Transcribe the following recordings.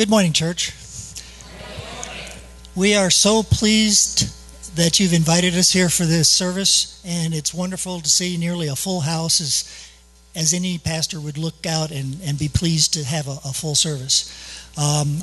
Good morning, church. We are so pleased that you've invited us here for this service, and it's wonderful to see nearly a full house as, as any pastor would look out and, and be pleased to have a, a full service. Um,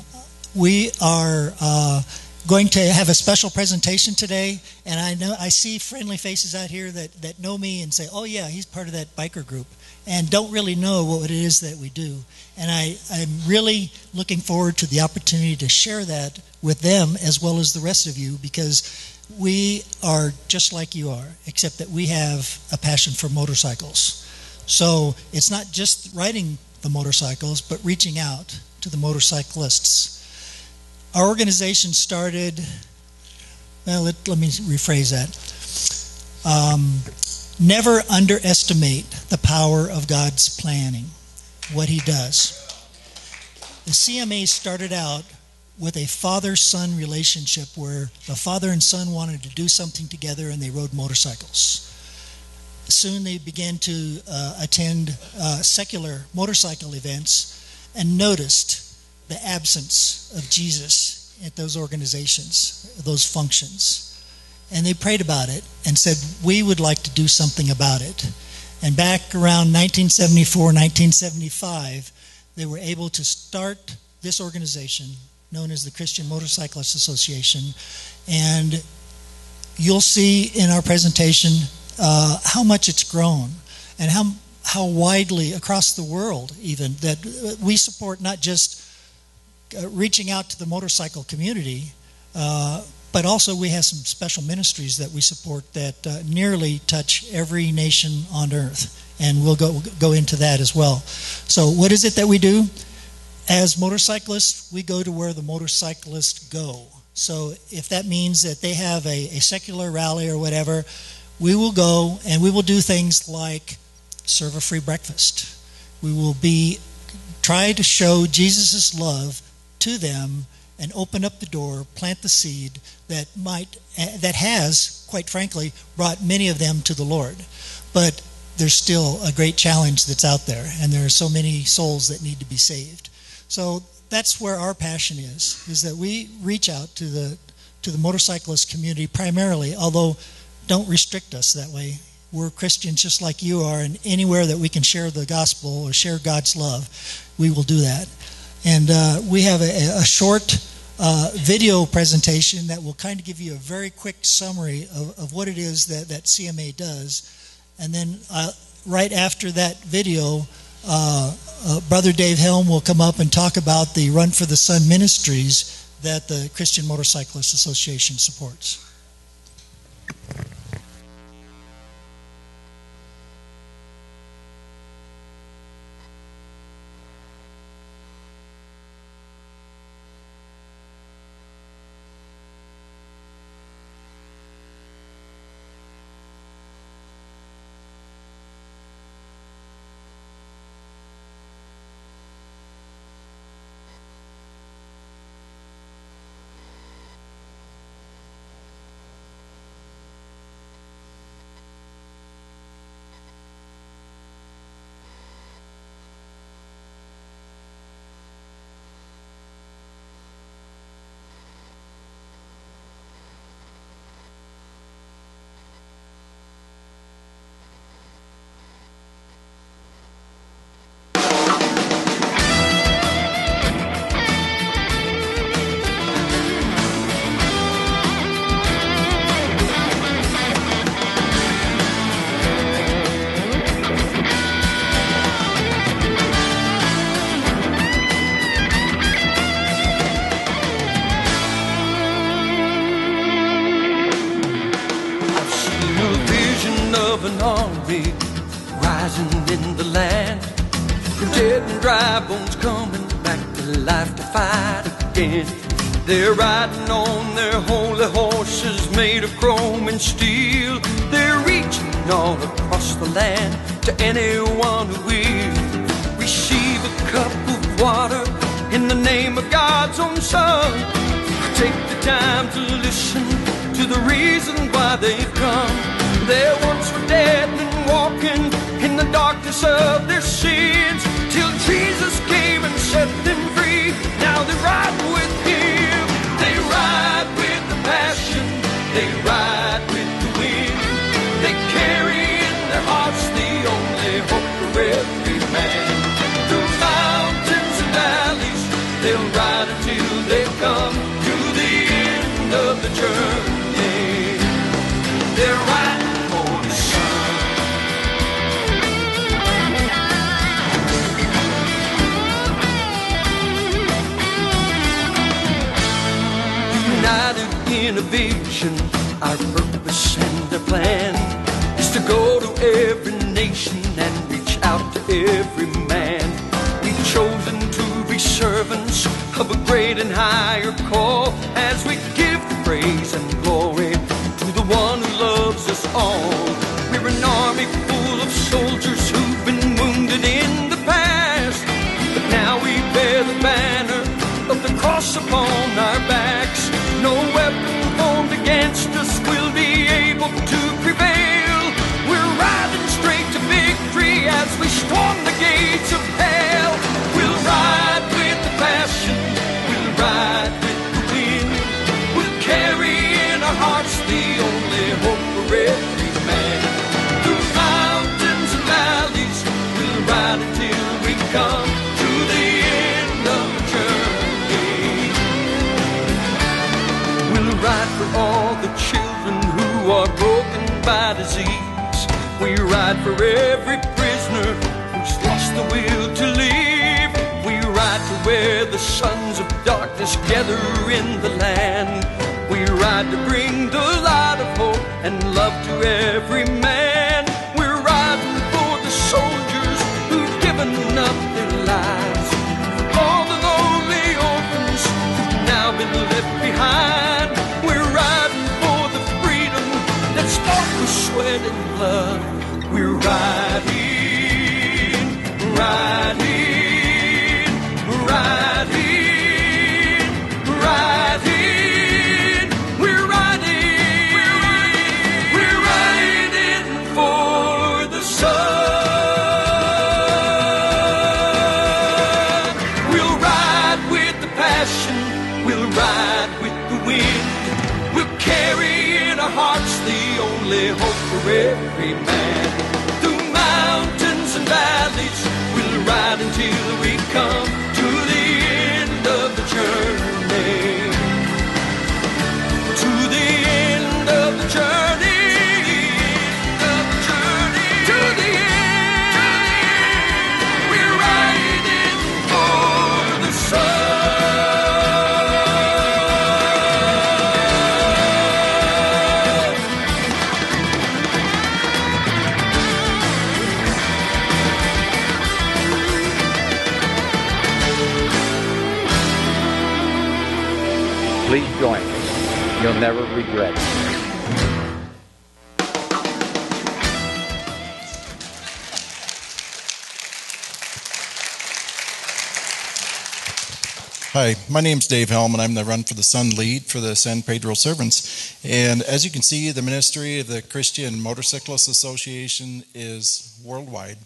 we are uh, going to have a special presentation today, and I know I see friendly faces out here that, that know me and say, "Oh yeah, he's part of that biker group," and don't really know what it is that we do. And I, I'm really looking forward to the opportunity to share that with them as well as the rest of you because we are just like you are, except that we have a passion for motorcycles. So it's not just riding the motorcycles, but reaching out to the motorcyclists. Our organization started, well, let, let me rephrase that. Um, never underestimate the power of God's planning, what He does. The CMA started out with a father son relationship where the father and son wanted to do something together and they rode motorcycles. Soon they began to uh, attend uh, secular motorcycle events and noticed the absence of Jesus at those organizations, those functions. And they prayed about it and said, We would like to do something about it. And back around 1974, 1975, they were able to start this organization known as the Christian Motorcyclists Association. And you'll see in our presentation uh, how much it's grown and how, how widely across the world, even, that we support not just uh, reaching out to the motorcycle community, uh, but also we have some special ministries that we support that uh, nearly touch every nation on earth. And we'll go, go into that as well. So, what is it that we do? As motorcyclists, we go to where the motorcyclists go. So if that means that they have a, a secular rally or whatever, we will go and we will do things like serve a free breakfast. We will be try to show Jesus' love to them and open up the door, plant the seed that might that has, quite frankly, brought many of them to the Lord. But there's still a great challenge that's out there, and there are so many souls that need to be saved. So that's where our passion is, is that we reach out to the to the motorcyclist community primarily, although don't restrict us that way. We're Christians just like you are, and anywhere that we can share the gospel or share God's love, we will do that. And uh, we have a, a short uh, video presentation that will kind of give you a very quick summary of, of what it is that, that CMA does. And then uh, right after that video, uh, uh, Brother Dave Helm will come up and talk about the Run for the Son ministries that the Christian Motorcyclist Association supports. Vision, our purpose and our plan is to go to every nation and reach out to every man. We've chosen to be servants of a great and higher call as we for every prisoner who's lost the will to live. We ride to where the sons of darkness gather in the land. We ride to bring the light of hope and love to every man. We're riding for the soldiers who've given up their lives. All the lonely orphans who've now been left behind. We're riding for the freedom that's bought with sweat and blood. We're riding, riding, regret. Hi, my name's Dave Helm, and I'm the Run for the Son lead for the San Pedro Servants. And as you can see, the ministry of the Christian Motorcyclist Association is worldwide.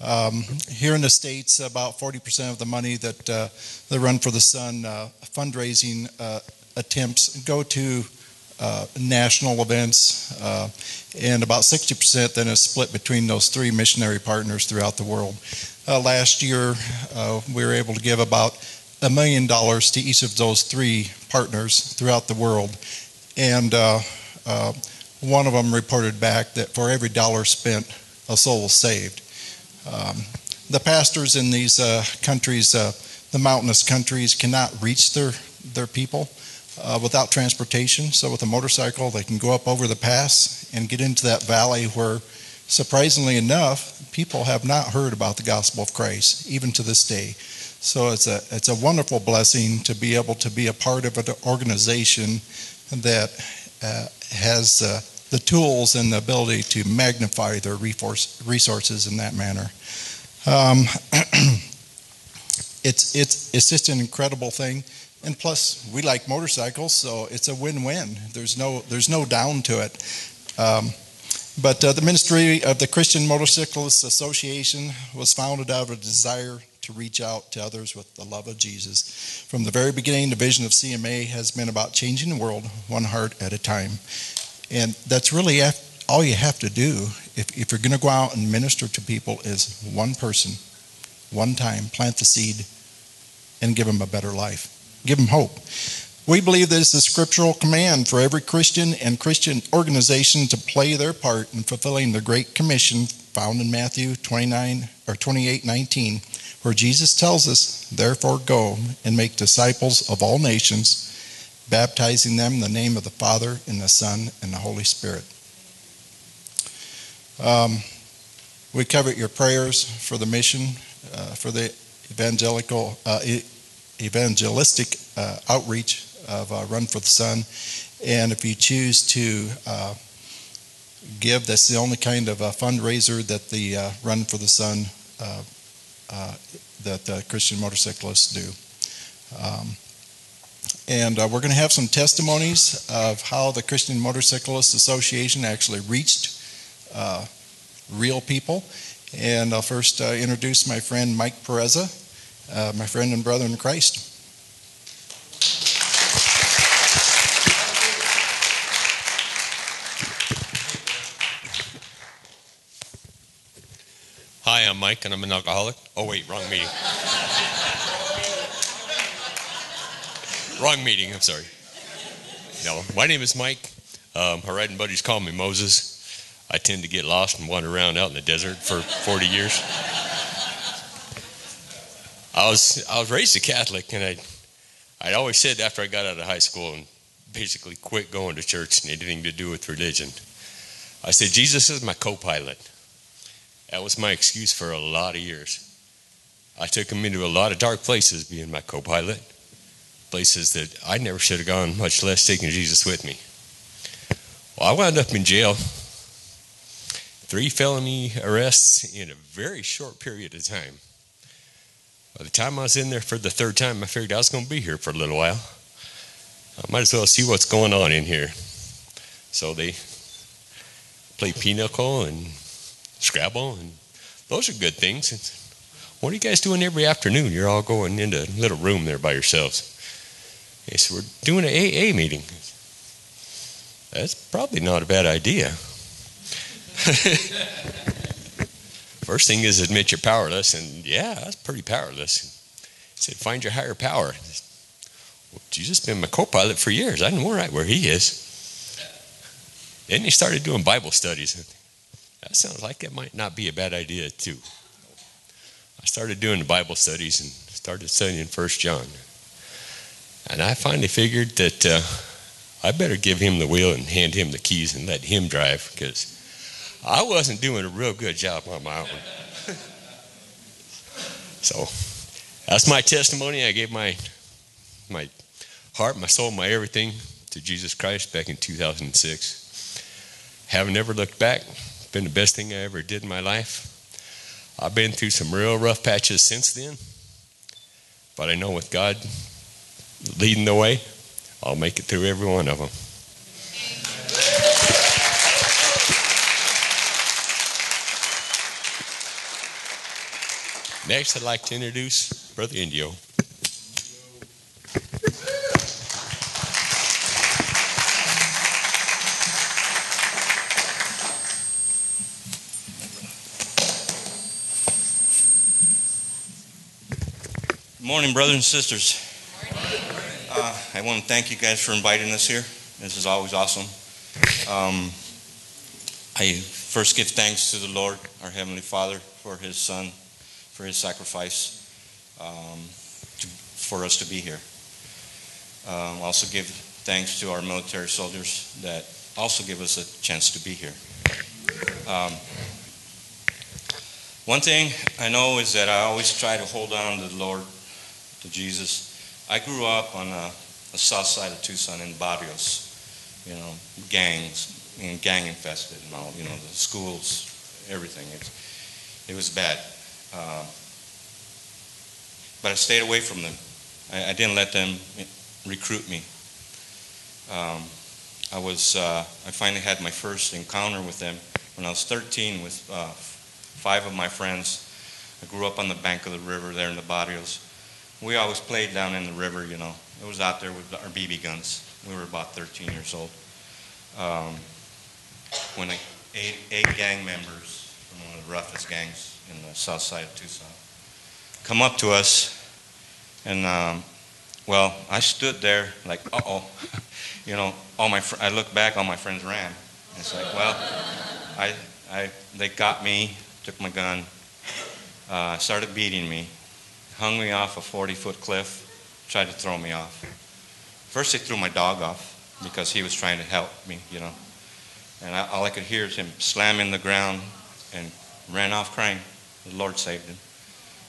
Um, here in the States, about 40% of the money that uh, the Run for the Son uh, fundraising uh, attempts go to uh, national events, uh, and about 60% then is split between those three missionary partners throughout the world. Uh, last year, uh, we were able to give about a million dollars to each of those three partners throughout the world. And uh, one of them reported back that for every dollar spent, a soul saved. Um, the pastors in these countries, the mountainous countries, cannot reach their, their people uh, without transportation. So, with a motorcycle, they can go up over the pass and get into that valley where, surprisingly enough, people have not heard about the gospel of Christ, even to this day. So it's a it's a wonderful blessing to be able to be a part of an organization that uh, has uh, the tools and the ability to magnify their resource, resources in that manner. Um, it's it's it's just an incredible thing, and plus we like motorcycles, so it's a win-win. There's no there's no down to it. Um, but uh, the ministry of the Christian Motorcyclists Association was founded out of a desire to reach out to others with the love of Jesus. From the very beginning, the vision of CMA has been about changing the world one heart at a time. And that's really all you have to do if, if you're going to go out and minister to people is one person, one time, plant the seed and give them a better life. Give them hope. We believe that it's a scriptural command for every Christian and Christian organization to play their part in fulfilling the Great Commission found in Matthew 29 or 28 19, where Jesus tells us, Therefore go and make disciples of all nations, baptizing them in the name of the Father, and the Son, and the Holy Spirit. Um, we covered your prayers for the mission, uh, for the evangelical, uh, evangelistic uh, outreach of uh, Run for the Son. And if you choose to uh, give, that's the only kind of fundraiser that the uh, Run for the Son that the Christian motorcyclists do. Um, and uh, we're going to have some testimonies of how the Christian Motorcyclists Association actually reached uh, real people. And I'll first uh, introduce my friend Mike Pereza, my friend and brother in Christ. Hi, I'm Mike, and I'm an alcoholic. Oh, wait, wrong meeting. wrong meeting, I'm sorry. No, my name is Mike. Um, my riding buddies call me Moses. I tend to get lost and wander around out in the desert for 40 years. I was I was raised a Catholic, and I I'd always said after I got out of high school and basically quit going to church and anything to do with religion, I said Jesus is my co-pilot. That was my excuse for a lot of years. I took him into a lot of dark places being my co pilot, places that I never should have gone, much less taking Jesus with me. Well, I wound up in jail. Three felony arrests in a very short period of time. By the time I was in there for the third time, I figured I was going to be here for a little while. I might as well see what's going on in here. So they play pinochle and Scrabble, and those are good things. what are you guys doing every afternoon? You're all going into a little room there by yourselves. They said, We're doing an AA meeting. That's probably not a bad idea. First thing is admit you're powerless, and yeah, that's pretty powerless. He said, Find your higher power. Well, Jesus been my co pilot for years. I know right where he is. Then he started doing Bible studies. That sounds like it might not be a bad idea, too. I started doing the Bible studies and started studying First John. And I finally figured that uh, I better give him the wheel and hand him the keys and let him drive because I wasn't doing a real good job on my own. so that's my testimony. I gave my my heart, my soul, my everything to Jesus Christ back in 2006. Haven't ever looked back been the best thing I ever did in my life. I've been through some real rough patches since then, but I know with God leading the way, I'll make it through every one of them. Next, I'd like to introduce Brother Indio. morning, brothers and sisters. Uh, I want to thank you guys for inviting us here. This is always awesome. Um, I first give thanks to the Lord, our Heavenly Father, for His Son, for His sacrifice, um, to, for us to be here. Um, also give thanks to our military soldiers that also give us a chance to be here. Um, one thing I know is that I always try to hold on to the Lord to Jesus. I grew up on the south side of Tucson in barrios, you know, gangs, and gang infested and all, you know, the schools, everything. It, it was bad. Uh, but I stayed away from them. I, I didn't let them recruit me. Um, I was, uh, I finally had my first encounter with them when I was 13 with uh, five of my friends. I grew up on the bank of the river there in the barrios. We always played down in the river, you know. It was out there with our BB guns. We were about 13 years old. Um, when I, eight, eight gang members from one of the roughest gangs in the south side of Tucson come up to us, and um, well, I stood there like, uh oh, you know. All my fr- I looked back, all my friends ran. It's like, well, I, I, they got me, took my gun, uh, started beating me, hung me off a 40 foot cliff, tried to throw me off. First, they threw my dog off because he was trying to help me, you know. And I, all I could hear is him slamming the ground and ran off crying. The Lord saved him.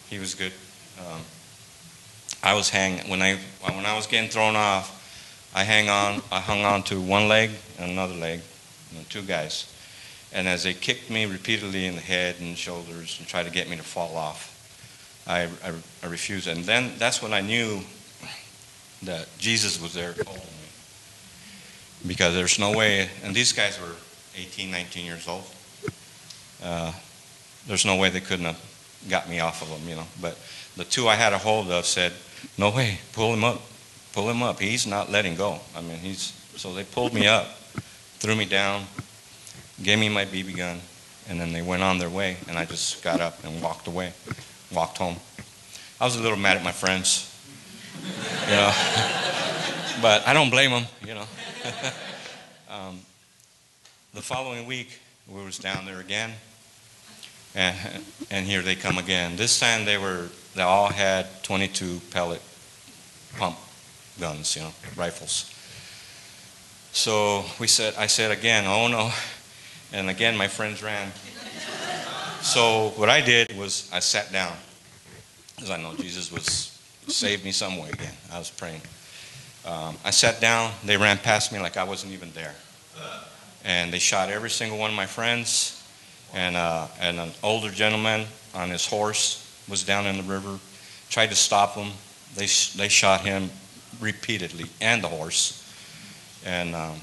He was good. Um, I was hanging when I when I was getting thrown off. I hang on. I hung on to one leg and another leg, know, two guys. And as they kicked me repeatedly in the head and shoulders and tried to get me to fall off, I, I, I refused. And then that's when I knew that Jesus was there holding me. Because there's no way, and these guys were 18, 19 years old. Uh, there's no way they couldn't have got me off of them, you know. But the two I had a hold of said, "No way, pull him up, pull him up. He's not letting go." I mean, he's so they pulled me up, threw me down, gave me my BB gun, and then they went on their way. And I just got up and walked away, walked home. I was a little mad at my friends, you know, but I don't blame them, you know. um, the following week, we was down there again and, and here they come again. This time they were, they all had 22 pellet pump guns, you know, rifles. So we said, I said again, oh no. And again, my friends ran. So what I did was I sat down because I know Jesus was saved me some way again. I was praying. Um, I sat down. They ran past me like I wasn't even there. And they shot every single one of my friends and, uh, and an older gentleman on his horse was down in the river, tried to stop him. They, they shot him repeatedly, and the horse. And, um,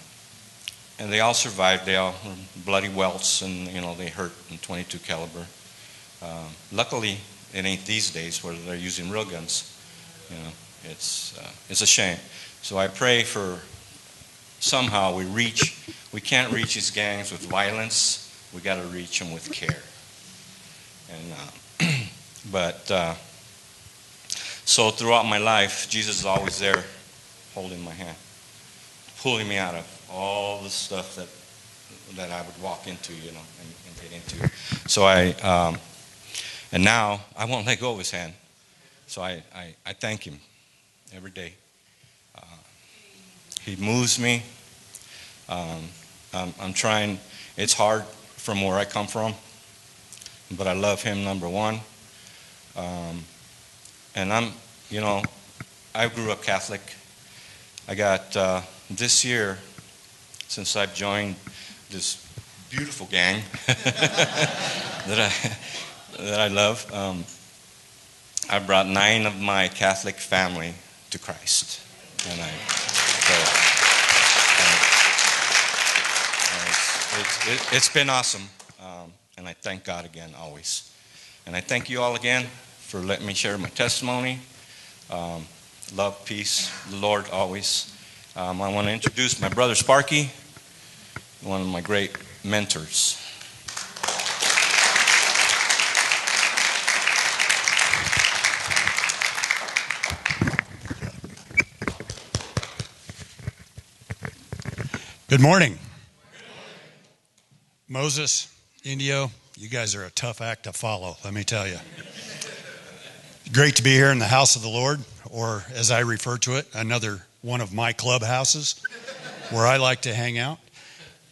and they all survived. They all were bloody welts, and you know they hurt in 22 caliber. Um, luckily, it ain't these days where they're using real guns. You know, it's uh, it's a shame. So I pray for somehow we reach. We can't reach these gangs with violence we got to reach them with care. And uh, but uh, so throughout my life, Jesus is always there, holding my hand, pulling me out of all the stuff that that I would walk into, you know, and, and get into. So I, um, and now I won't let go of His hand. So I, I, I thank Him every day. Uh, he moves me. Um, I'm, I'm trying. It's hard from where I come from, but I love him number one. Um, and I'm, you know, I grew up Catholic. I got uh, this year, since I've joined this beautiful gang that I that I love, um, I brought nine of my Catholic family to Christ, and I. So, It's, it, has been awesome, um, and I thank God again always. And I thank you all again for letting me share my testimony. Um, love, peace, the Lord always. Um, I want to introduce my brother Sparky, one of my great mentors. Good morning. Moses, Indio, you guys are a tough act to follow, let me tell you. Great to be here in the house of the Lord, or as I refer to it, another one of my clubhouses where I like to hang out.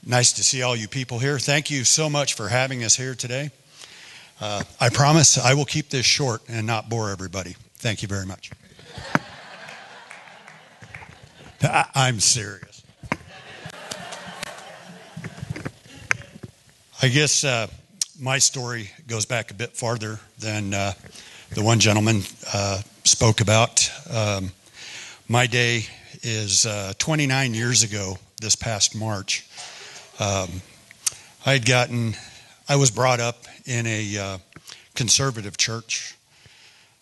Nice to see all you people here. Thank you so much for having us here today. Uh, I promise I will keep this short and not bore everybody. Thank you very much. I, I'm serious. I guess uh, my story goes back a bit farther than uh, the one gentleman uh, spoke about. Um, my day is uh, 29 years ago, this past March. Um, I had gotten, I was brought up in a uh, conservative church,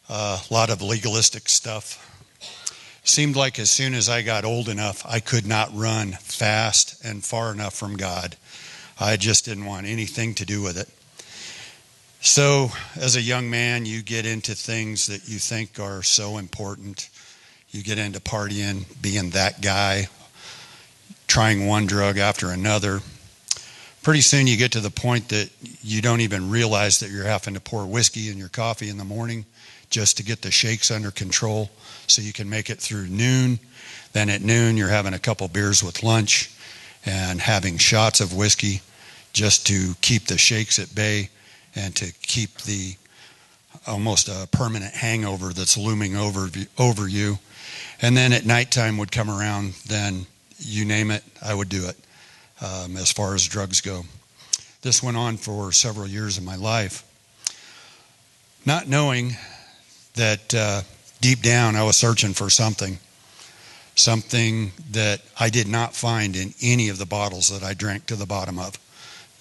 a lot of legalistic stuff. Seemed like as soon as I got old enough, I could not run fast and far enough from God. I just didn't want anything to do with it. So, as a young man, you get into things that you think are so important. You get into partying, being that guy, trying one drug after another. Pretty soon, you get to the point that you don't even realize that you're having to pour whiskey in your coffee in the morning just to get the shakes under control so you can make it through noon. Then at noon, you're having a couple beers with lunch and having shots of whiskey just to keep the shakes at bay and to keep the almost a permanent hangover that's looming over over you. And then at nighttime would come around, then you name it, I would do it. Um, as far as drugs go, this went on for several years of my life, not knowing that uh, deep down I was searching for something, something that I did not find in any of the bottles that I drank to the bottom of.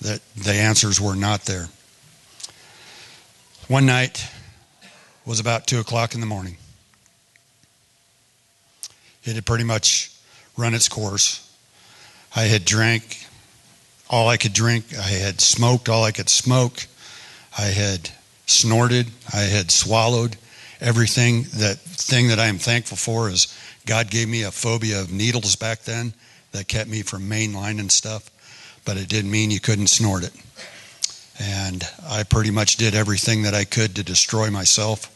That the answers were not there. One night was about two o'clock in the morning. It had pretty much run its course. I had drank all I could drink. I had smoked all I could smoke. I had snorted. I had swallowed everything. That thing that I am thankful for is God gave me a phobia of needles back then that kept me from mainlining stuff, but it didn't mean you couldn't snort it and I pretty much did everything that I could to destroy myself.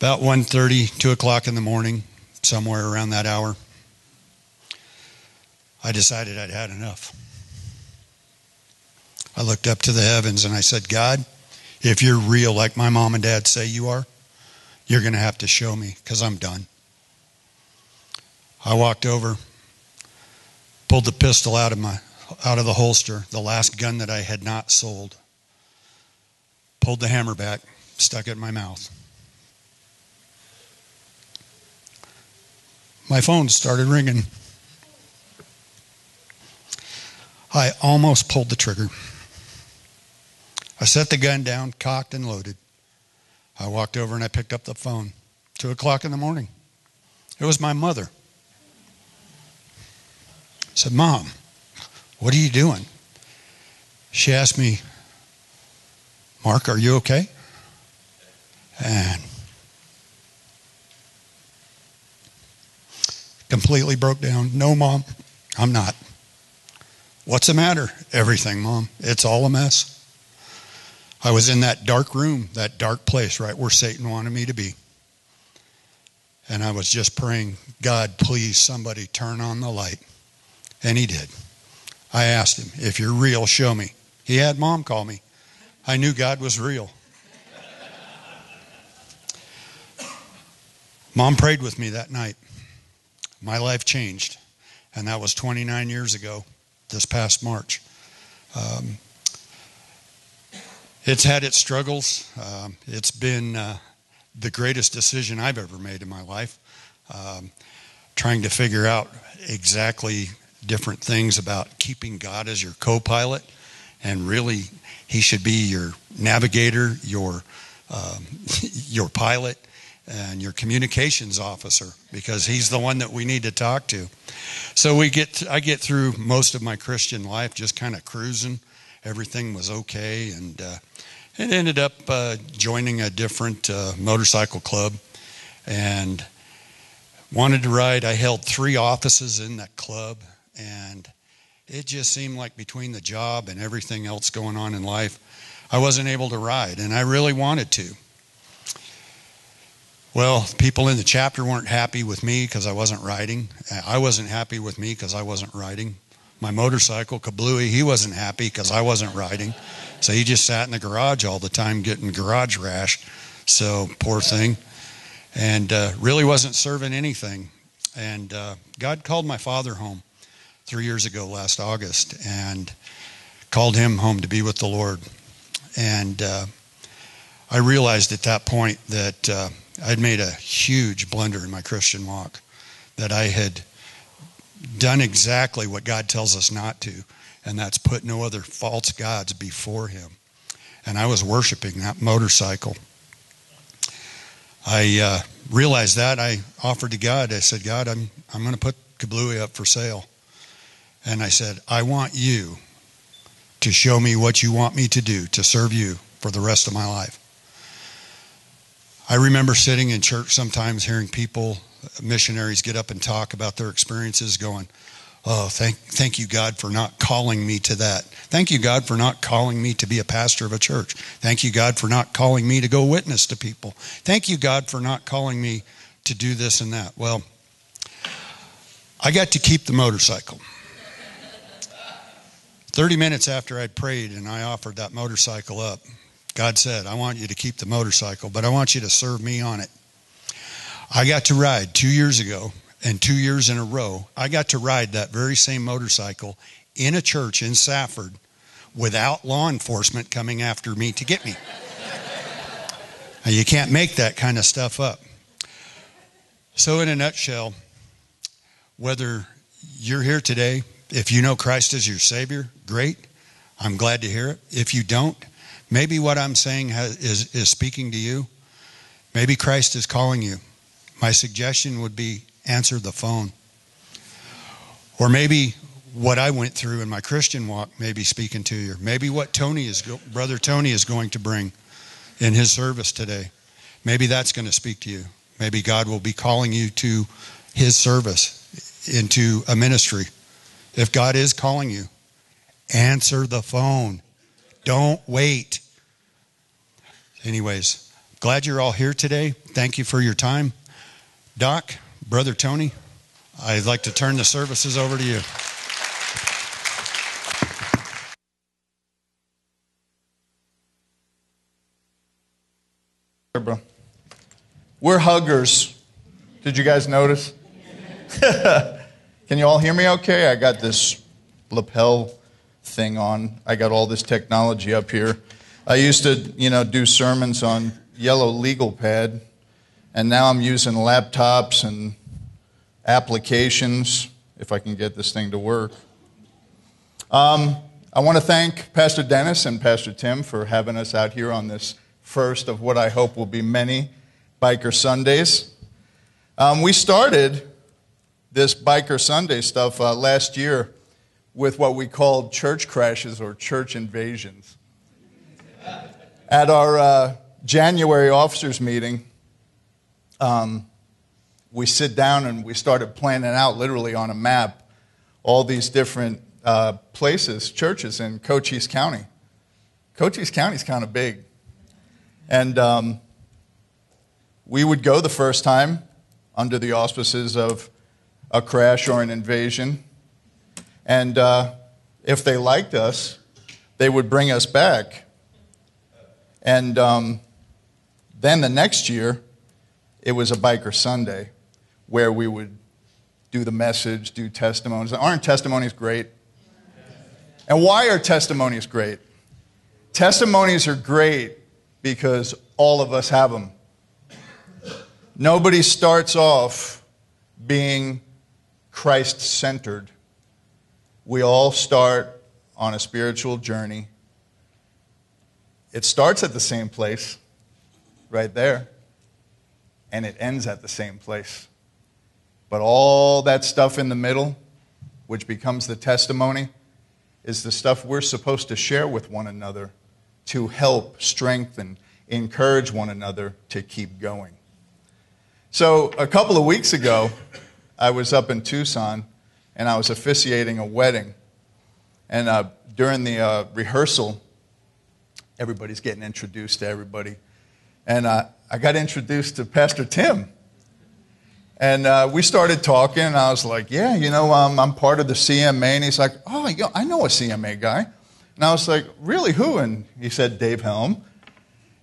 About 1.30, 2 o'clock in the morning, somewhere around that hour, I decided I'd had enough. I looked up to the heavens and I said, God, if you're real like my mom and dad say you are, you're going to have to show me because I'm done. I walked over, pulled the pistol out of my out of the holster, the last gun that I had not sold, pulled the hammer back, stuck it in my mouth. My phone started ringing. I almost pulled the trigger. I set the gun down, cocked and loaded. I walked over and I picked up the phone. Two o'clock in the morning. It was my mother. I said, Mom, what are you doing? She asked me, Mark, are you okay? And completely broke down. No, Mom, I'm not. What's the matter? Everything, Mom. It's all a mess. I was in that dark room, that dark place, right where Satan wanted me to be. And I was just praying, God, please, somebody turn on the light. And he did. I asked him, If you're real, show me. He had mom call me. I knew God was real. Mom prayed with me that night. My life changed, and that was 29 years ago, this past March. Um, it's had its struggles. Um, it's been uh, the greatest decision I've ever made in my life. Um, trying to figure out exactly different things about keeping God as your co pilot, and really, He should be your navigator, your, um, your pilot, and your communications officer because He's the one that we need to talk to. So we get, I get through most of my Christian life just kind of cruising. Everything was okay, and uh, it ended up uh, joining a different uh, motorcycle club and wanted to ride. I held three offices in that club and it just seemed like between the job and everything else going on in life, I wasn't able to ride, and I really wanted to. Well, people in the chapter weren't happy with me because I wasn't riding. I wasn't happy with me because I wasn't riding. My motorcycle, Kablooey, he wasn't happy because I wasn't riding. So he just sat in the garage all the time getting garage rash. So, poor thing. And uh, really wasn't serving anything. And uh, God called my father home three years ago last August and called him home to be with the Lord. And uh, I realized at that point that uh, I'd made a huge blunder in my Christian walk, that I had done exactly what God tells us not to, and that's put no other false gods before Him. and I was worshiping that motorcycle. I uh, realized that. I offered to God, I said, God, I'm, I'm going to put Kablooey up for sale. And I said, I want you to show me what you want me to do to serve you for the rest of my life. I remember sitting in church sometimes hearing people, missionaries, get up and talk about their experiences, going, Oh, thank, thank you, God, for not calling me to that. Thank you, God, for not calling me to be a pastor of a church. Thank you, God, for not calling me to go witness to people. Thank you, God, for not calling me to do this and that. Well, I got to keep the motorcycle. 30 minutes after I'd prayed and I offered that motorcycle up, God said, I want you to keep the motorcycle, but I want you to serve me on it. I got to ride two years ago and two years in a row. I got to ride that very same motorcycle in a church in Safford without law enforcement coming after me to get me. you can't make that kind of stuff up. So, in a nutshell, whether you're here today, if you know Christ as your Savior, great. I'm glad to hear it. If you don't, maybe what I'm saying has, is, is speaking to you. Maybe Christ is calling you. My suggestion would be answer the phone. Or maybe what I went through in my Christian walk may be speaking to you. Maybe what Tony is, brother Tony is going to bring in his service today. Maybe that's going to speak to you. Maybe God will be calling you to his service, into a ministry. If God is calling you, answer the phone. Don't wait. Anyways, glad you're all here today. Thank you for your time. Doc, Brother Tony, I'd like to turn the services over to you. We're huggers. Did you guys notice? Can you all hear me okay? I got this lapel thing on. I got all this technology up here. I used to, you know, do sermons on yellow legal pad, and now I'm using laptops and applications, if I can get this thing to work. Um, I want to thank Pastor Dennis and Pastor Tim for having us out here on this first of what I hope will be many Biker Sundays. Um, we started this Biker Sunday stuff uh, last year with what we called church crashes or church invasions. At our uh, January officers meeting, um, we sit down and we started planning out literally on a map all these different uh, places, churches in Cochise County. Cochise County is kind of big. And um, we would go the first time under the auspices of a crash or an invasion. And uh, if they liked us, they would bring us back. And um, then the next year, it was a Biker Sunday where we would do the message, do testimonies. Aren't testimonies great? And why are testimonies great? Testimonies are great because all of us have them. Nobody starts off being Christ centered. We all start on a spiritual journey. It starts at the same place, right there, and it ends at the same place. But all that stuff in the middle, which becomes the testimony, is the stuff we're supposed to share with one another to help, strengthen, encourage one another to keep going. So, a couple of weeks ago, I was up in Tucson and I was officiating a wedding. And uh, during the uh, rehearsal, everybody's getting introduced to everybody. And uh, I got introduced to Pastor Tim. And uh, we started talking, and I was like, Yeah, you know, um, I'm part of the CMA. And he's like, Oh, I know a CMA guy. And I was like, Really, who? And he said, Dave Helm.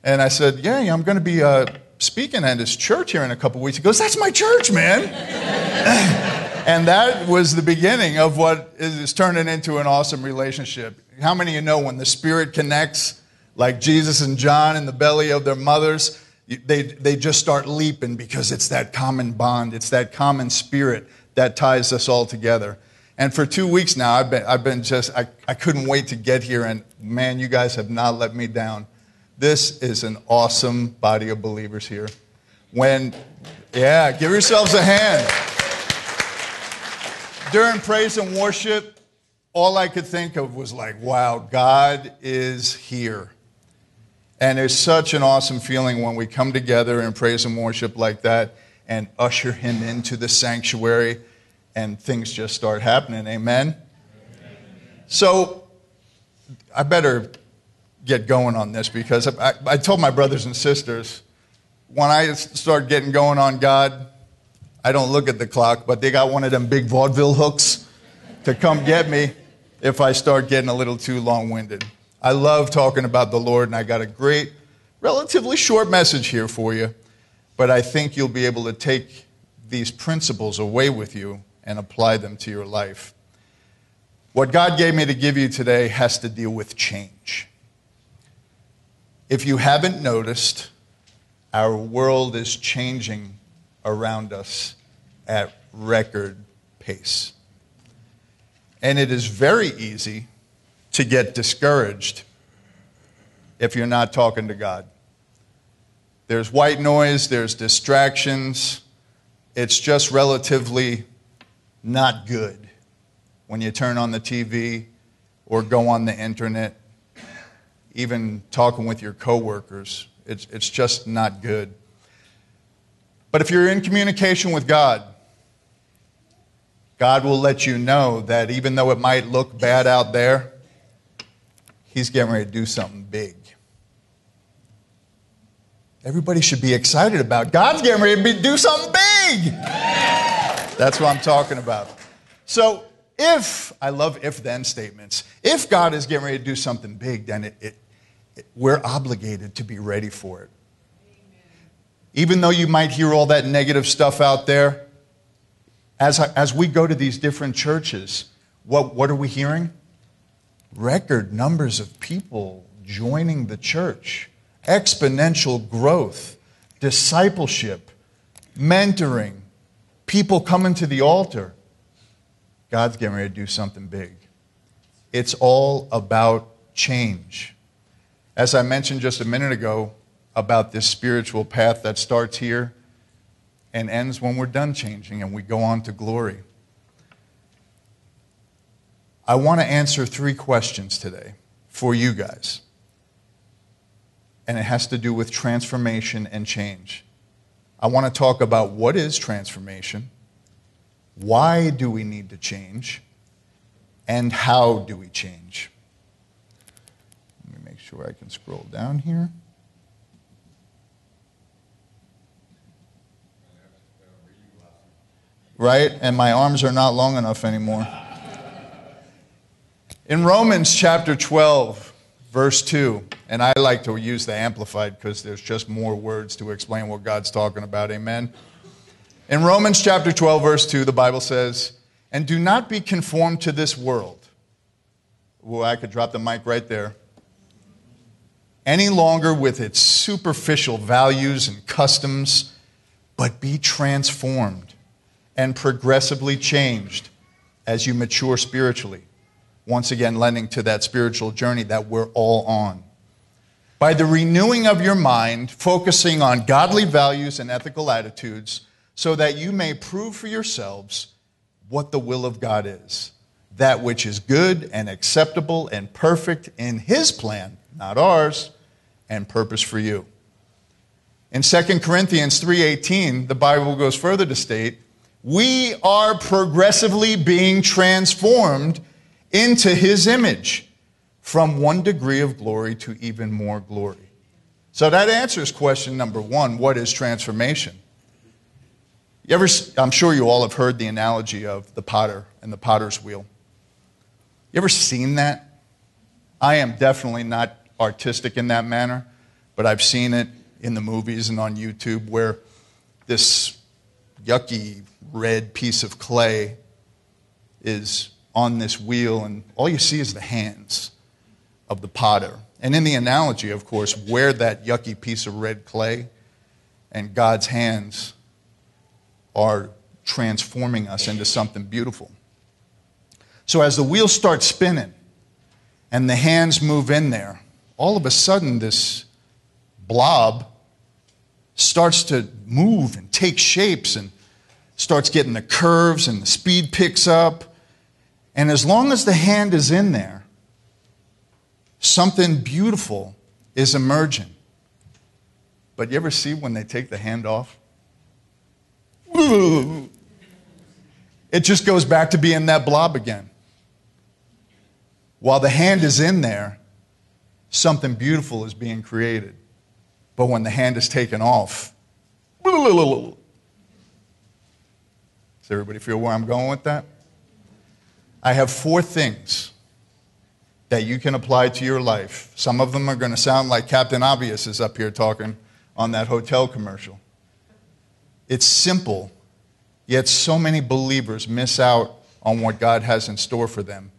And I said, Yeah, I'm going to be uh, speaking at his church here in a couple weeks. He goes, That's my church, man. and that was the beginning of what is turning into an awesome relationship. How many of you know when the Spirit connects, like Jesus and John in the belly of their mothers? they, they just start leaping because it's that common bond, it's that common spirit that ties us all together. And for two weeks now, I've been, I've been just, I, I couldn't wait to get here. And man, you guys have not let me down. This is an awesome body of believers here. When, yeah, give yourselves a hand. During praise and worship, all I could think of was like, wow, God is here. And it's such an awesome feeling when we come together in praise and worship like that and usher Him into the sanctuary and things just start happening. Amen? So I better get going on this because I, I, told my brothers and sisters when I start getting going on God, I don't look at the clock, but they got one of them big vaudeville hooks to come get me if I start getting a little too long winded. I love talking about the Lord, and I got a great, relatively short message here for you, but I think you'll be able to take these principles away with you and apply them to your life. What God gave me to give you today has to deal with change. If you haven't noticed, our world is changing around us at record pace. And it is very easy to get discouraged if you're not talking to God. There's white noise, there's distractions. It's just relatively not good when you turn on the TV or go on the internet, even talking with your coworkers. It's, it's just not good. But if you're in communication with God, God will let you know that even though it might look bad out there, He's getting ready to do something big. Everybody should be excited about. God's getting ready to do something big. That's what I'm talking about. So, if, I love if then statements, if God is getting ready to do something big, then it, it, it, we're obligated to be ready for it. Even though you might hear all that negative stuff out there, as, as we go to these different churches, what, what are we hearing? Record numbers of people joining the church, exponential growth, discipleship, mentoring, people coming to the altar. God's getting ready to do something big. It's all about change. As I mentioned just a minute ago about this spiritual path that starts here and ends when we're done changing and we go on to glory. I want to answer three questions today for you guys. And it has to do with transformation and change. I want to talk about what is transformation, why do we need to change, and how do we change. Sure I can scroll down here. Right? And my arms are not long enough anymore. In Romans chapter 12, verse 2, and I like to use the Amplified because there's just more words to explain what God's talking about. Amen. In Romans chapter 12, verse 2, the Bible says, And do not be conformed to this world. Well, I could drop the mic right there. Any longer with its superficial values and customs, but be transformed and progressively changed as you mature spiritually. Once again, lending to that spiritual journey that we're all on by the renewing of your mind, focusing on godly values and ethical attitudes, so that you may prove for yourselves what the will of God is that which is good and acceptable and perfect in His plan, not ours, and purpose for you. In 2 Corinthians 3:18, the Bible goes further to state, "We are progressively being transformed into his image from one degree of glory to even more glory. So that answers question number one what is transformation? You ever, I'm sure you all have heard the analogy of the potter and the potter's wheel. You ever seen that? I am definitely not artistic in that manner, but I've seen it in the movies and on YouTube where this yucky red piece of clay is on this wheel, and all you see is the hands of the potter. And in the analogy, of course, where that yucky piece of red clay and God's hands are transforming us into something beautiful. So as the wheels start spinning and the hands move in there, all of a sudden this blob starts to move and take shapes and starts getting the curves and the speed picks up. And as long as the hand is in there, something beautiful is emerging. But you ever see when they take the hand off? It just goes back to being that blob again. While the hand is in there, something beautiful is being created. But when the hand is taken off, does everybody feel where I'm going with that? I have four things that you can apply to your life. Some of them are going to sound like Captain Obvious is up here talking on that hotel commercial. It's simple, yet so many believers miss out on what God has in store for them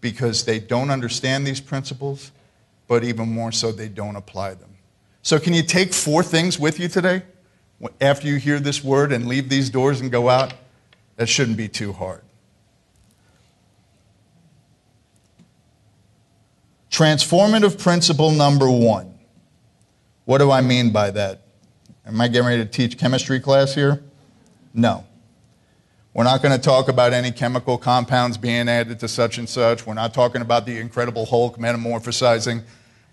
because they don't understand these principles, but even more so, they don't apply them. So, can you take four things with you today after you hear this word and leave these doors and go out? That shouldn't be too hard. Transformative principle number one. What do I mean by that? Am I getting ready to teach chemistry class here? No. We're not going to talk about any chemical compounds being added to such and such. We're not talking about the Incredible Hulk metamorphosizing.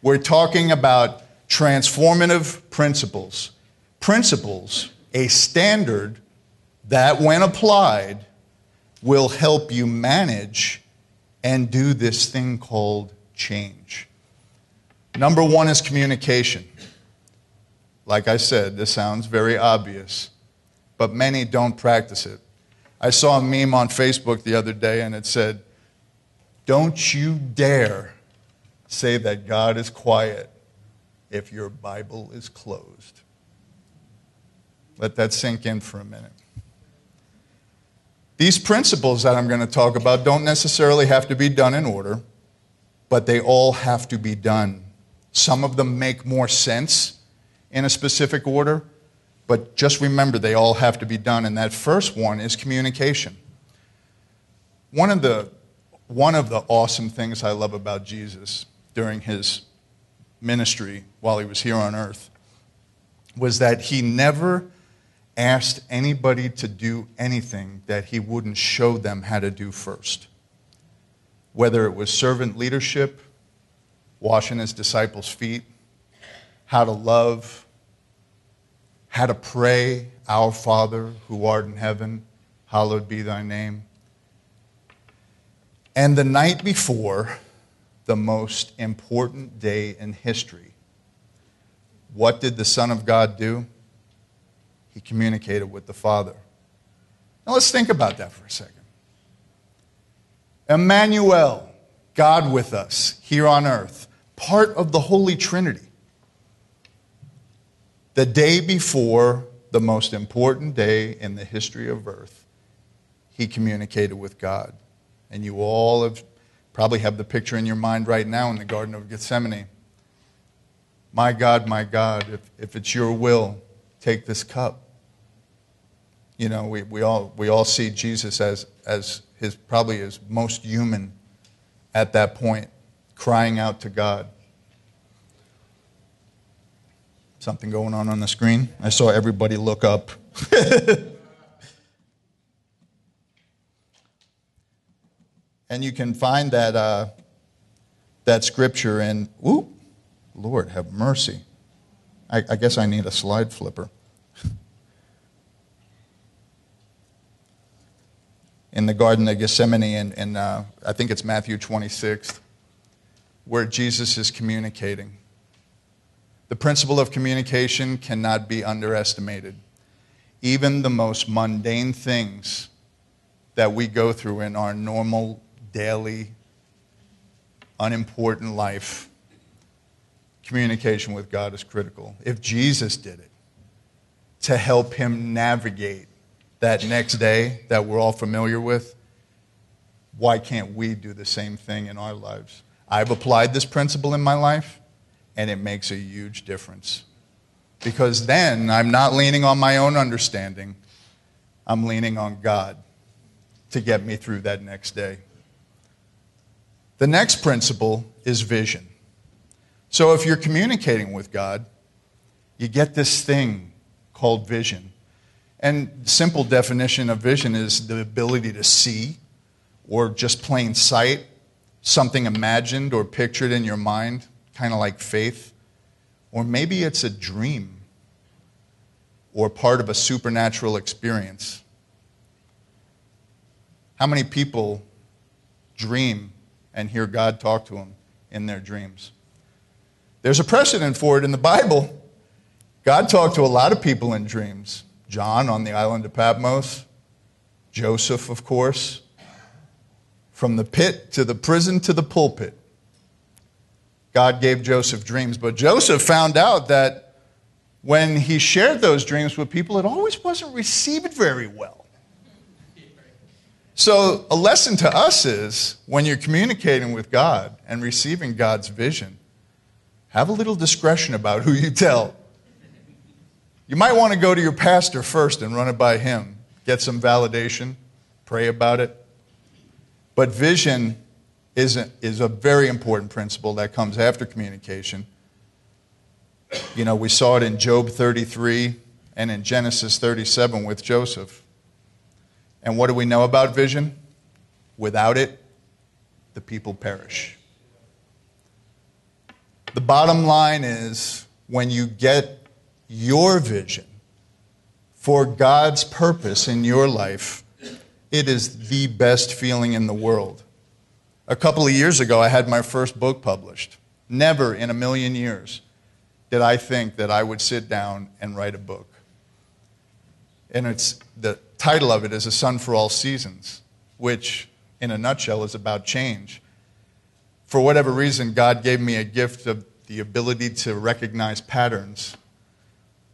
We're talking about transformative principles. Principles, a standard that, when applied, will help you manage and do this thing called change. Number one is communication. Like I said, this sounds very obvious, but many don't practice it. I saw a meme on Facebook the other day and it said, Don't you dare say that God is quiet if your Bible is closed. Let that sink in for a minute. These principles that I'm going to talk about don't necessarily have to be done in order, but they all have to be done. Some of them make more sense in a specific order, but just remember they all have to be done. And that first one is communication. One of the, one of the awesome things I love about Jesus during his ministry while he was here on earth was that he never asked anybody to do anything that he wouldn't show them how to do first. Whether it was servant leadership, washing his disciples' feet, how to love, how to pray, Our Father who art in heaven, hallowed be thy name. And the night before, the most important day in history, what did the Son of God do? He communicated with the Father. Now let's think about that for a second. Emmanuel, God with us here on earth, part of the Holy Trinity. The day before the most important day in the history of earth, he communicated with God. And you all have probably have the picture in your mind right now in the Garden of Gethsemane. My God, my God, if, if it's your will, take this cup. You know, we, we, all, we all see Jesus as, as his, probably as most human at that point, crying out to God. Something going on on the screen? I saw everybody look up. and you can find that, uh, that scripture in, ooh, Lord, have mercy. I, I guess I need a slide flipper. in the Garden of Gethsemane, and, and uh, I think it's Matthew 26, where Jesus is communicating. The principle of communication cannot be underestimated. Even the most mundane things that we go through in our normal, daily, unimportant life, communication with God is critical. If Jesus did it to help him navigate that next day that we're all familiar with, why can't we do the same thing in our lives? I've applied this principle in my life and it makes a huge difference. Because then I'm not leaning on my own understanding, I'm leaning on God to get me through that next day. The next principle is vision. So if you're communicating with God, you get this thing called vision. And simple definition of vision is the ability to see or just plain sight, something imagined or pictured in your mind, kind of like faith. Or maybe it's a dream or part of a supernatural experience. How many people dream and hear God talk to them in their dreams? There's a precedent for it in the Bible. God talked to a lot of people in dreams. John on the island of Patmos, Joseph, of course, from the pit to the prison to the pulpit. God gave Joseph dreams, but Joseph found out that when he shared those dreams with people, it always wasn't received very well. So, a lesson to us is when you're communicating with God and receiving God's vision, have a little discretion about who you tell. You might want to go to your pastor first and run it by him, get some validation, pray about it. But vision is a, is a very important principle that comes after communication. You know, we saw it in Job 33 and in Genesis 37 with Joseph. And what do we know about vision? Without it, the people perish. The bottom line is when you get your vision for God's purpose in your life, it is the best feeling in the world. A couple of years ago, I had my first book published. Never in a million years did I think that I would sit down and write a book. And it's, the title of it is A Sun for All Seasons, which, in a nutshell, is about change. For whatever reason, God gave me a gift of the ability to recognize patterns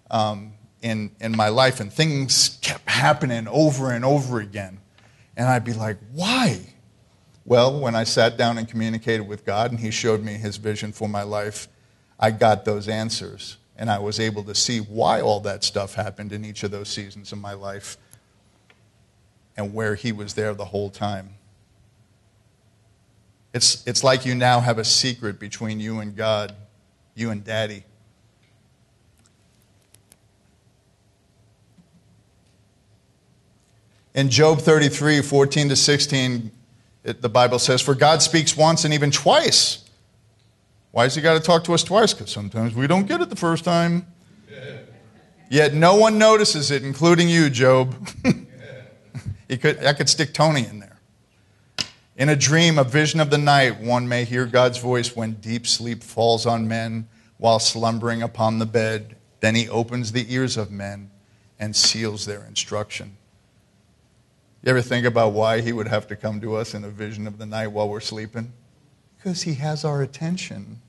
um, in, in my life, and things kept happening over and over again. And I'd be like, why? Well, when I sat down and communicated with God, and He showed me His vision for my life, I got those answers. And I was able to see why all that stuff happened in each of those seasons of my life and where He was there the whole time. It's, it's like you now have a secret between you and God, you and Daddy. In Job 33, 14 to 16, it, the Bible says, For God speaks once and even twice why has he got to talk to us twice? Because sometimes we don't get it the first time. Yet no one notices it, including you, Job. he could, I could stick Tony in there. In a dream, a vision of the night, one may hear God's voice when deep sleep falls on men while slumbering upon the bed. Then he opens the ears of men and seals their instruction. You ever think about why he would have to come to us in a vision of the night while we're sleeping? Because he has our attention.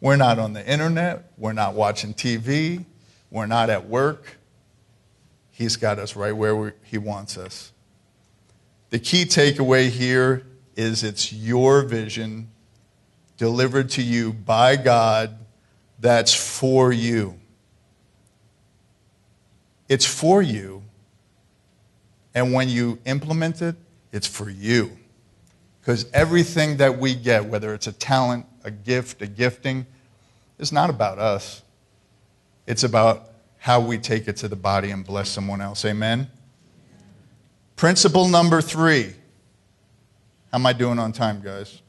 We're not on the internet. We're not watching TV. We're not at work. He's got us right where we, he wants us. The key takeaway here is it's your vision delivered to you by God that's for you. It's for you. And when you implement it, it's for you. Because everything that we get, whether it's a talent, a gift, a gifting, is not about us. It's about how we take it to the body and bless someone else. Amen? Principle number three. How am I doing on time, guys?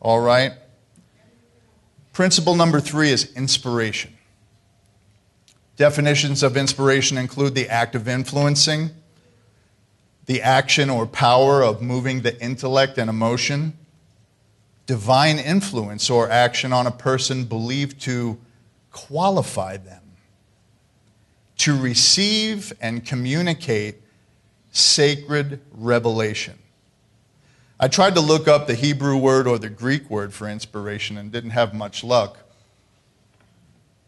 All right? Principle number three is inspiration. Definitions of inspiration include the act of influencing the action or power of moving the intellect and emotion, divine influence or action on a person believed to qualify them to receive and communicate sacred revelation. I tried to look up the Hebrew word or the Greek word for inspiration and didn't have much luck.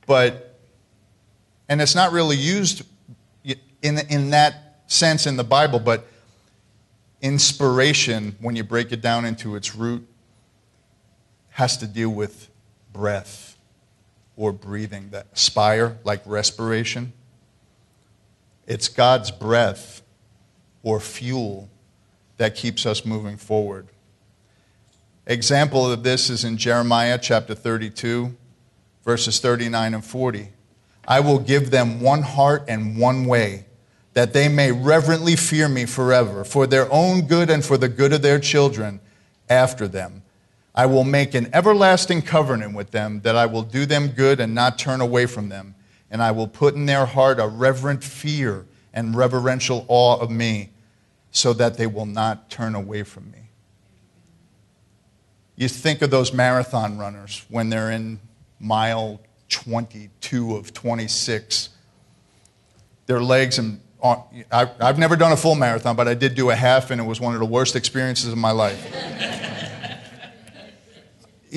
But, and it's not really used in, in that sense in the Bible, but inspiration, when you break it down into its root, has to do with breath or breathing. That spire, like respiration. It's God's breath or fuel that keeps us moving forward. Example of this is in Jeremiah chapter 32, verses 39 and 40. I will give them one heart and one way, that they may reverently fear me forever, for their own good and for the good of their children after them. I will make an everlasting covenant with them, that I will do them good and not turn away from them. And I will put in their heart a reverent fear and reverential awe of me, so that they will not turn away from me. You think of those marathon runners when they're in mile 22 of 26. Their legs and I've never done a full marathon, but I did do a half, and it was one of the worst experiences of my life.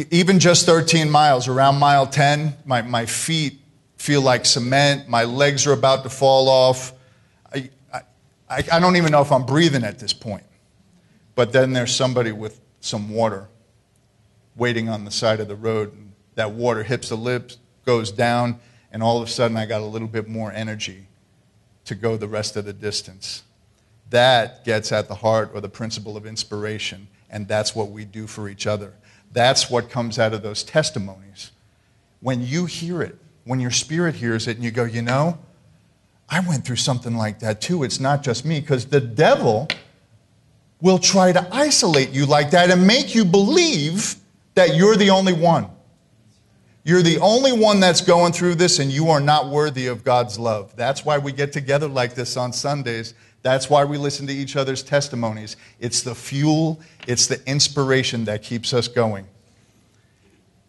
Even just 13 miles, around mile 10, my, my feet feel like cement. My legs are about to fall off. I, I, I don't even know if I'm breathing at this point. But then there's somebody with some water waiting on the side of the road. And that water hits the lips, goes down, and all of a sudden I got a little bit more energy to go the rest of the distance. That gets at the heart or the principle of inspiration, and that's what we do for each other. That's what comes out of those testimonies. When you hear it, when your spirit hears it, and you go, you know, I went through something like that too. It's not just me, because the devil will try to isolate you like that and make you believe that you're the only one. You're the only one that's going through this, and you are not worthy of God's love. That's why we get together like this on Sundays. That's why we listen to each other's testimonies. It's the fuel, it's the inspiration that keeps us going.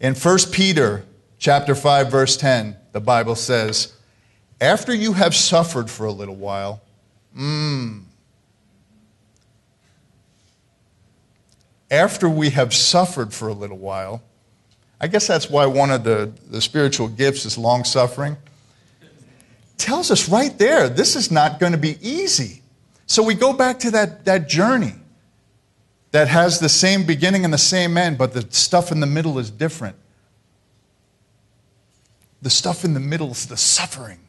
In 1 Peter chapter 5 verse 10, the Bible says, "After you have suffered for a little while, mm, after we have suffered for a little while, I guess that's why one of the, the spiritual gifts is long suffering. Tells us right there, this is not going to be easy. So we go back to that, that journey that has the same beginning and the same end, but the stuff in the middle is different. The stuff in the middle is the suffering,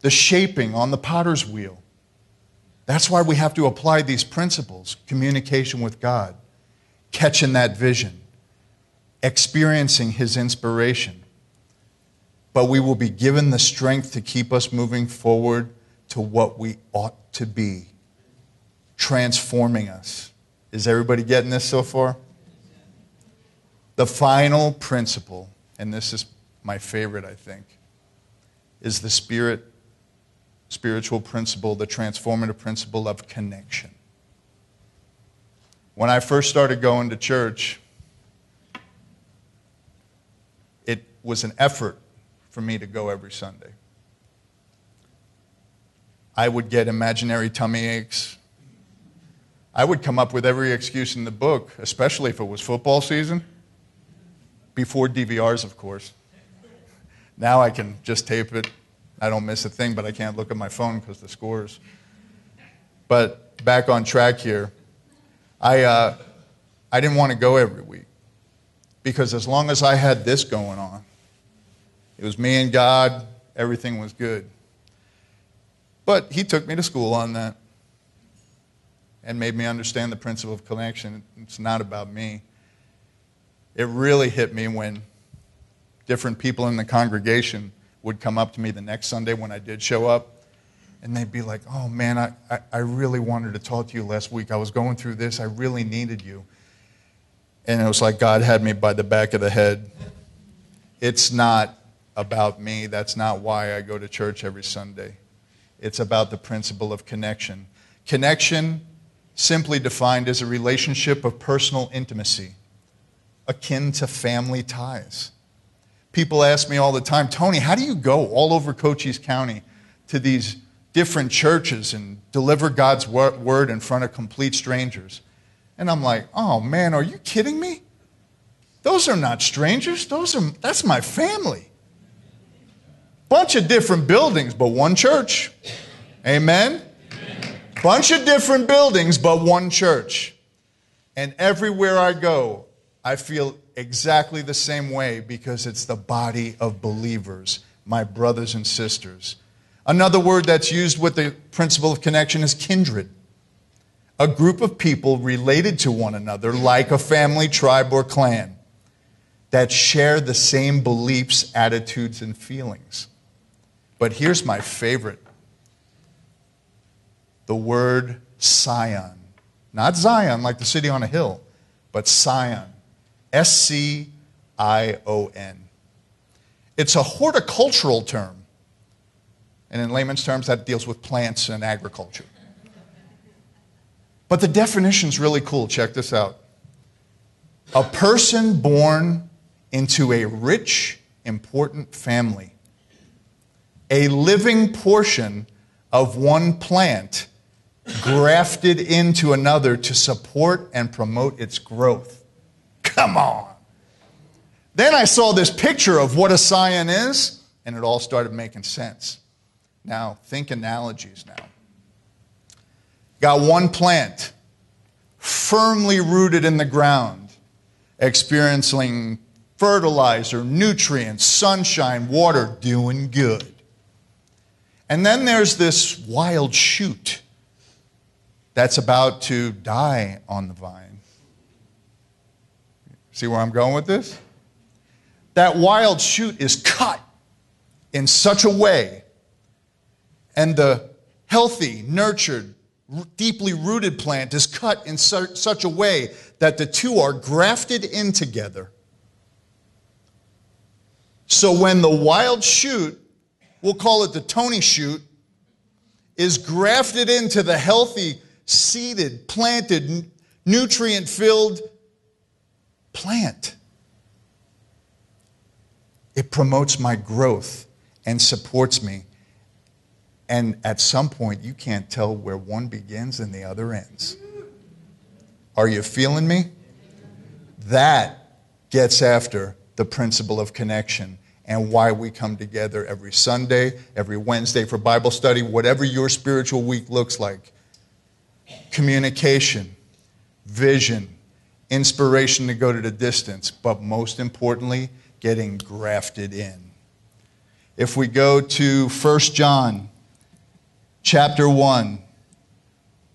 the shaping on the potter's wheel. That's why we have to apply these principles communication with God, catching that vision, experiencing His inspiration. But we will be given the strength to keep us moving forward to what we ought to be, transforming us. Is everybody getting this so far? The final principle, and this is my favorite, I think, is the Spirit spiritual principle, the transformative principle of connection. When I first started going to church, it was an effort for me to go every Sunday. I would get imaginary tummy aches. I would come up with every excuse in the book, especially if it was football season, before DVRs, of course. Now I can just tape it, I don't miss a thing, but I can't look at my phone because the scores. But back on track here, I, uh, I didn't want to go every week because as long as I had this going on, it was me and God, everything was good. But He took me to school on that and made me understand the principle of connection. It's not about me. It really hit me when different people in the congregation would come up to me the next Sunday when I did show up, and they'd be like, Oh man, I, I, I really wanted to talk to you last week. I was going through this, I really needed you. And it was like God had me by the back of the head. It's not about me. That's not why I go to church every Sunday. It's about the principle of connection. Connection, simply defined as a relationship of personal intimacy, akin to family ties. People ask me all the time, Tony, how do you go all over Cochise County to these different churches and deliver God's word in front of complete strangers? And I'm like, oh man, are you kidding me? Those are not strangers. Those are that's my family. Bunch of different buildings, but one church. Amen. Bunch of different buildings, but one church. And everywhere I go, I feel exactly the same way because it's the body of believers, my brothers and sisters. Another word that's used with the principle of connection is kindred. a group of people related to one another like a family, tribe, or clan that share the same beliefs, attitudes, and feelings. But here's my favorite the word Scion. Not Zion, like the city on a hill, but Scion. S C I O N. It's a horticultural term. And in layman's terms, that deals with plants and agriculture. But the definition's really cool. Check this out. A person born into a rich, important family, a living portion of one plant grafted into another to support and promote its growth. Come on. Then I saw this picture of what a scion is, and it all started making sense. Now, think analogies now. Got one plant firmly rooted in the ground, experiencing fertilizer, nutrients, sunshine, water, doing good. And then there's this wild shoot that's about to die on the vine. See where I'm going with this? That wild shoot is cut in such a way, and the healthy, nurtured, deeply rooted plant is cut in such a way that the two are grafted in together. So when the wild shoot, we'll call it the Tony shoot, is grafted into the healthy, seeded, planted, nutrient filled plant, it promotes my growth and supports me and at some point, you can't tell where one begins and the other ends. Are you feeling me? That gets after the principle of connection and why we come together every Sunday, every Wednesday for Bible study, whatever your spiritual week looks like. Communication, vision, inspiration to go to the distance, but most importantly, getting grafted in. If we go to 1 John chapter 1,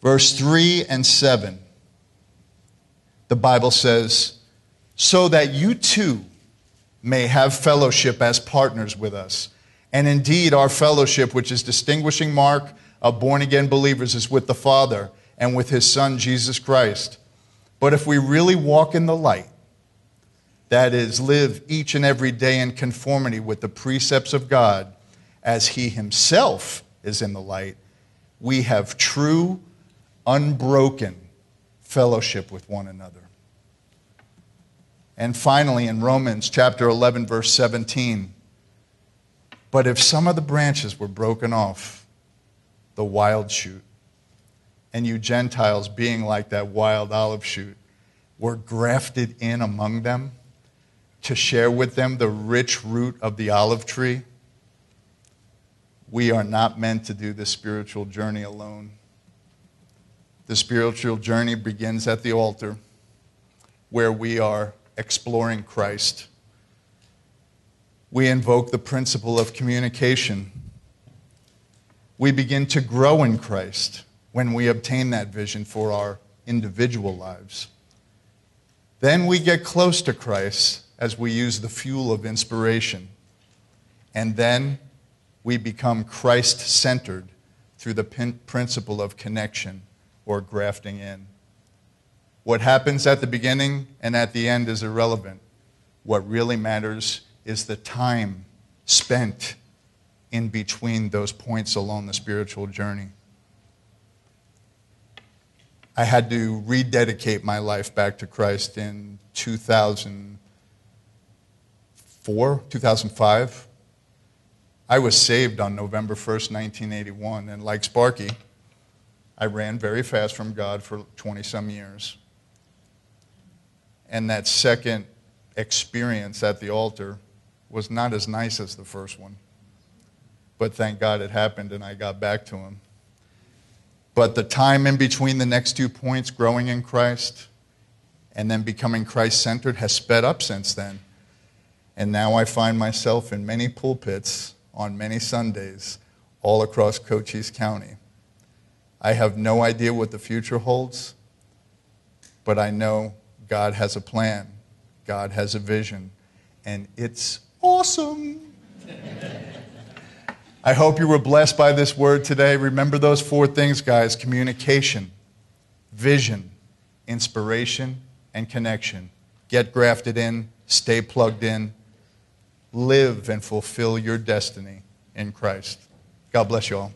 verse 3 and 7, the Bible says, So that you too may have fellowship as partners with us. And indeed, our fellowship, which is distinguishing mark of born again believers, is with the Father and with his Son, Jesus Christ. But if we really walk in the light, that is, live each and every day in conformity with the precepts of God, as he himself is in the light, we have true, unbroken fellowship with one another. And finally, in Romans chapter 11, verse 17, but if some of the branches were broken off, the wild shoot, and you Gentiles, being like that wild olive shoot, were grafted in among them to share with them the rich root of the olive tree, we are not meant to do the spiritual journey alone. The spiritual journey begins at the altar where we are exploring Christ. We invoke the principle of communication. We begin to grow in Christ when we obtain that vision for our individual lives. Then we get close to Christ as we use the fuel of inspiration. And then we become Christ centered through the principle of connection or grafting in. What happens at the beginning and at the end is irrelevant. What really matters is the time spent in between those points along the spiritual journey. I had to rededicate my life back to Christ in 2004, 2005. I was saved on November 1st, 1981, and like Sparky, I ran very fast from God for 20 some years. And that second experience at the altar was not as nice as the first one. But thank God it happened and I got back to Him. But the time in between the next two points, growing in Christ and then becoming Christ centered, has sped up since then. And now I find myself in many pulpits on many Sundays all across Cochise County. I have no idea what the future holds, but I know God has a plan, God has a vision, and it's awesome. I hope you were blessed by this word today. Remember those four things, guys communication, vision, inspiration, and connection. Get grafted in, stay plugged in, live and fulfill your destiny in Christ. God bless you all.